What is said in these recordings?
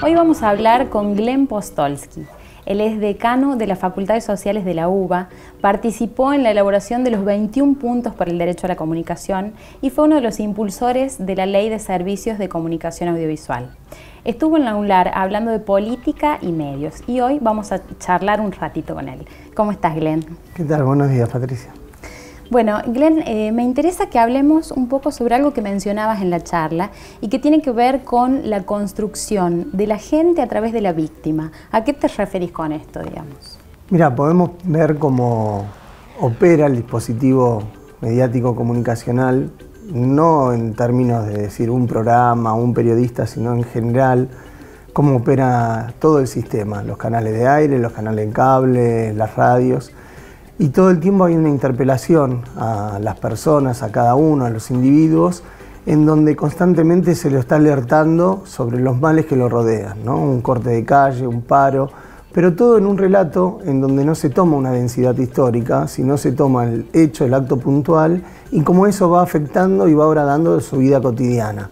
Hoy vamos a hablar con Glenn Postolsky. Él es decano de las Facultades Sociales de la UBA, participó en la elaboración de los 21 puntos por el derecho a la comunicación y fue uno de los impulsores de la Ley de Servicios de Comunicación Audiovisual. Estuvo en la UNLAR hablando de política y medios y hoy vamos a charlar un ratito con él. ¿Cómo estás, Glenn? ¿Qué tal? Buenos días, Patricia. Bueno, Glenn, eh, me interesa que hablemos un poco sobre algo que mencionabas en la charla y que tiene que ver con la construcción de la gente a través de la víctima. ¿A qué te referís con esto, digamos? Mira, podemos ver cómo opera el dispositivo mediático comunicacional, no en términos de decir un programa, un periodista, sino en general, cómo opera todo el sistema, los canales de aire, los canales en cable, las radios y todo el tiempo hay una interpelación a las personas, a cada uno, a los individuos, en donde constantemente se lo está alertando sobre los males que lo rodean, un corte de calle, un paro, pero todo en un relato en donde no se toma una densidad histórica, sino se toma el hecho, el acto puntual, y cómo eso va afectando y va agradando su vida cotidiana.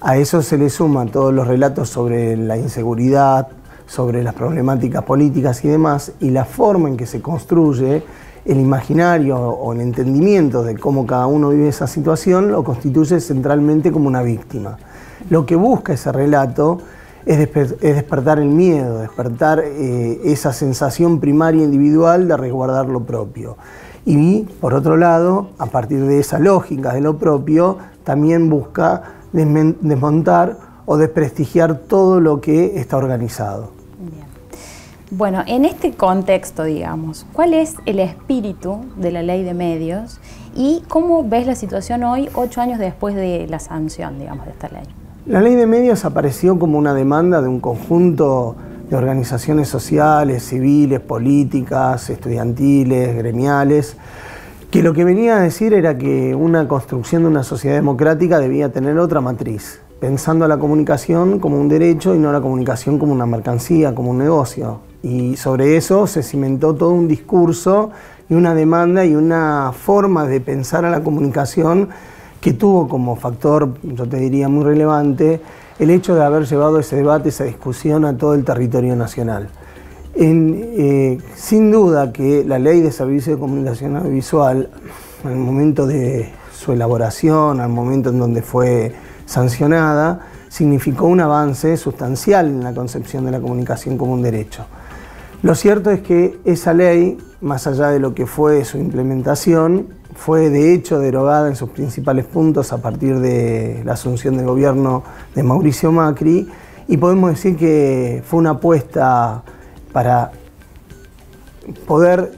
A eso se le suman todos los relatos sobre la inseguridad, sobre las problemáticas políticas y demás, y la forma en que se construye el imaginario o el entendimiento de cómo cada uno vive esa situación lo constituye centralmente como una víctima. Lo que busca ese relato es, despertar el miedo, despertar eh, esa sensación primaria individual de resguardar lo propio. Y por otro lado, a partir de esa lógica de lo propio, también busca desmontar o desprestigiar todo lo que está organizado. Bueno, en este contexto, digamos, ¿cuál es el espíritu de la ley de medios y cómo ves la situación hoy, ocho años después de la sanción, digamos, de esta ley? La ley de medios apareció como una demanda de un conjunto de organizaciones sociales, civiles, políticas, estudiantiles, gremiales, que lo que venía a decir era que una construcción de una sociedad democrática debía tener otra matriz, pensando a la comunicación como un derecho y no a la comunicación como una mercancía, como un negocio. Y sobre eso se cimentó todo un discurso y una demanda y una forma de pensar a la comunicación que tuvo como factor, yo te diría, muy relevante el hecho de haber llevado ese debate, esa discusión a todo el territorio nacional. Eh, sin duda que la ley de servicio de comunicación audiovisual, el momento de su elaboración, al momento en donde fue sancionada, significó un avance sustancial en la concepción de la comunicación como un derecho. Lo cierto es que esa ley, más allá de lo que fue su implementación, fue de hecho derogada en sus principales puntos a partir de la asunción del gobierno de Mauricio Macri y podemos decir que fue una apuesta para poder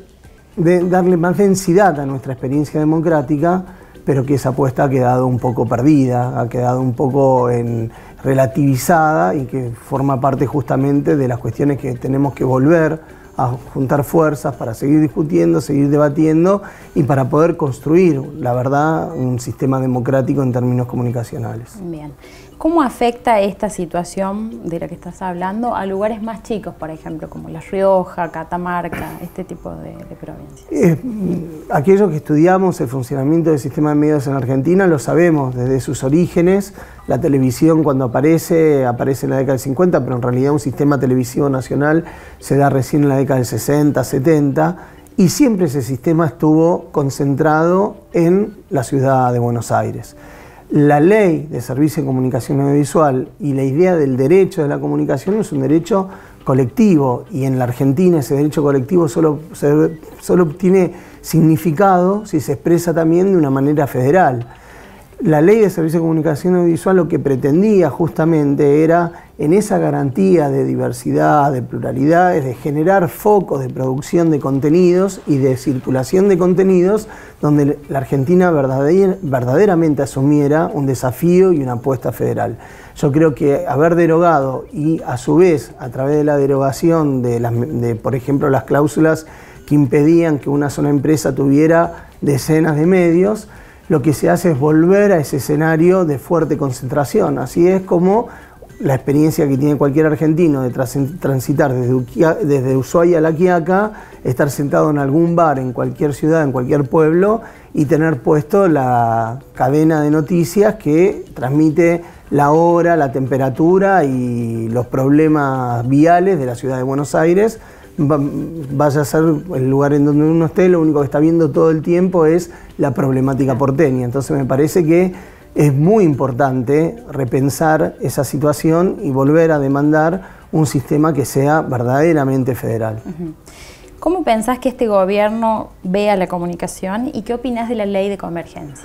darle más densidad a nuestra experiencia democrática, pero que esa apuesta ha quedado un poco perdida, ha quedado un poco en, relativizada y que forma parte justamente de las cuestiones que tenemos que volver a juntar fuerzas para seguir discutiendo, seguir debatiendo y para poder construir, la verdad, un sistema democrático en términos comunicacionales. Bien. ¿Cómo afecta esta situación de la que estás hablando a lugares más chicos, por ejemplo, como La Rioja, Catamarca, este tipo de, provincias? aquellos que estudiamos el funcionamiento del sistema de medios en Argentina lo sabemos desde sus orígenes. La televisión cuando aparece, aparece en la década del 50, pero en realidad un sistema televisivo nacional se da recién en la década del 60, 70, y siempre ese sistema estuvo concentrado en la ciudad de Buenos Aires la ley de servicio de comunicación audiovisual y la idea del derecho de la comunicación es un derecho colectivo y en la Argentina ese derecho colectivo solo, solo tiene significado si se expresa también de una manera federal. La ley de servicio de comunicación audiovisual lo que pretendía justamente era en esa garantía de diversidad, de pluralidad, es de generar focos de producción de contenidos y de circulación de contenidos donde la Argentina verdaderamente asumiera un desafío y una apuesta federal. Yo creo que haber derogado y a su vez a través de la derogación de, de por ejemplo, las cláusulas que impedían que una sola empresa tuviera decenas de medios, lo que se hace es volver a ese escenario de fuerte concentración. Así es como la experiencia que tiene cualquier argentino de transitar desde, Ushuaia a La Quiaca, estar sentado en algún bar en cualquier ciudad, en cualquier pueblo y tener puesto la cadena de noticias que transmite la hora, la temperatura y los problemas viales de la ciudad de Buenos Aires, vaya a ser el lugar en donde uno esté, lo único que está viendo todo el tiempo es la problemática porteña. Entonces me parece que es muy importante repensar esa situación y volver a demandar un sistema que sea verdaderamente federal. ¿Cómo pensás que este gobierno vea la comunicación y qué opinas de la ley de convergencia?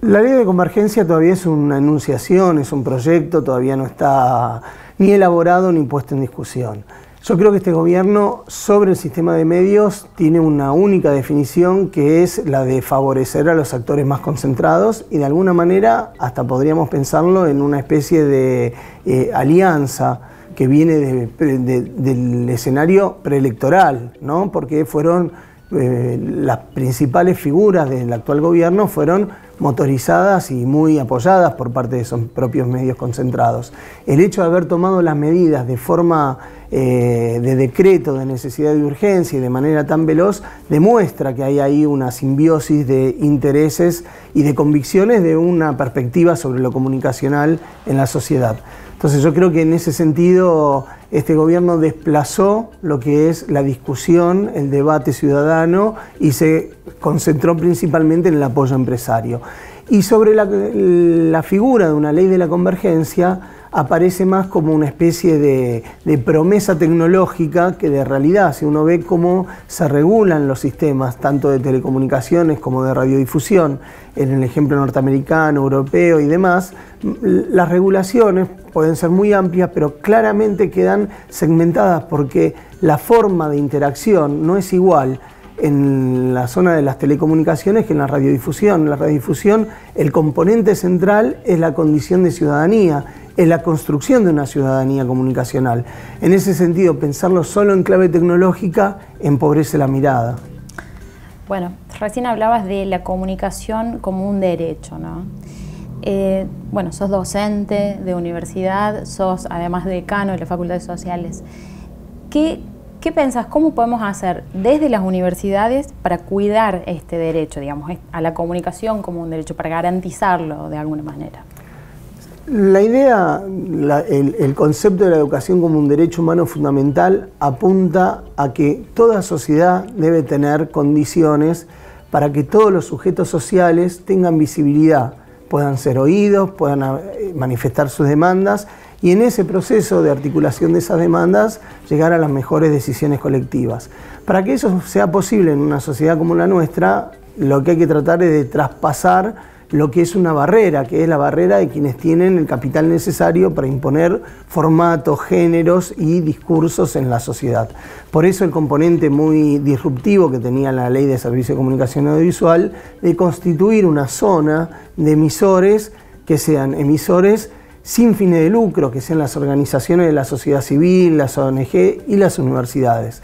La ley de convergencia todavía es una enunciación, es un proyecto, todavía no está ni elaborado ni puesto en discusión. Yo creo que este gobierno sobre el sistema de medios tiene una única definición que es la de favorecer a los actores más concentrados y de alguna manera hasta podríamos pensarlo en una especie de eh, alianza que viene del escenario preelectoral, ¿no? porque fueron eh, las principales figuras del actual gobierno fueron motorizadas y muy apoyadas por parte de esos propios medios concentrados. El hecho de haber tomado las medidas de forma eh, de decreto de necesidad de urgencia y de manera tan veloz demuestra que hay ahí una simbiosis de intereses y de convicciones de una perspectiva sobre lo comunicacional en la sociedad. Entonces yo creo que en ese sentido este gobierno desplazó lo que es la discusión, el debate ciudadano y se concentró principalmente en el apoyo empresario. Y sobre la, figura de una ley de la convergencia, aparece más como una especie de, promesa tecnológica que de realidad, si uno ve cómo se regulan los sistemas, tanto de telecomunicaciones como de radiodifusión, en el ejemplo norteamericano, europeo y demás, las regulaciones pueden ser muy amplias, pero claramente quedan segmentadas porque la forma de interacción no es igual en la zona de las telecomunicaciones que en la radiodifusión. En la radiodifusión el componente central es la condición de ciudadanía es la construcción de una ciudadanía comunicacional. En ese sentido, pensarlo solo en clave tecnológica empobrece la mirada. Bueno, recién hablabas de la comunicación como un derecho, ¿no? Eh, bueno, sos docente de universidad, sos además decano de las facultades sociales. ¿Qué, ¿Qué pensás? ¿Cómo podemos hacer desde las universidades para cuidar este derecho, digamos, a la comunicación como un derecho, para garantizarlo de alguna manera? La idea, el, concepto de la educación como un derecho humano fundamental apunta a que toda sociedad debe tener condiciones para que todos los sujetos sociales tengan visibilidad, puedan ser oídos, puedan manifestar sus demandas y en ese proceso de articulación de esas demandas llegar a las mejores decisiones colectivas. Para que eso sea posible en una sociedad como la nuestra, lo que hay que tratar es de traspasar lo que es una barrera, que es la barrera de quienes tienen el capital necesario para imponer formatos, géneros y discursos en la sociedad. Por eso el componente muy disruptivo que tenía la ley de servicio de comunicación audiovisual de constituir una zona de emisores que sean emisores sin fines de lucro, que sean las organizaciones de la sociedad civil, las ONG y las universidades.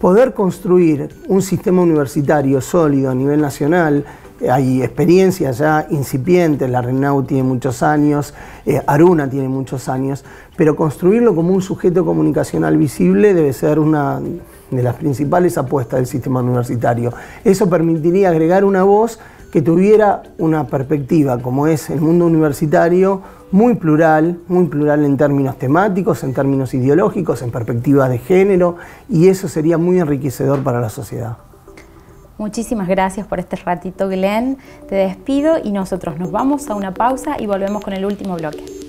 Poder construir un sistema universitario sólido a nivel nacional, hay experiencias ya incipientes, la Renau tiene muchos años, eh, Aruna tiene muchos años, pero construirlo como un sujeto comunicacional visible debe ser una de las principales apuestas del sistema universitario. Eso permitiría agregar una voz que tuviera una perspectiva, como es el mundo universitario, muy plural, muy plural en términos temáticos, en términos ideológicos, en perspectivas de género, y eso sería muy enriquecedor para la sociedad. Muchísimas gracias por este ratito, Glenn. Te despido y nosotros nos vamos a una pausa y volvemos con el último bloque.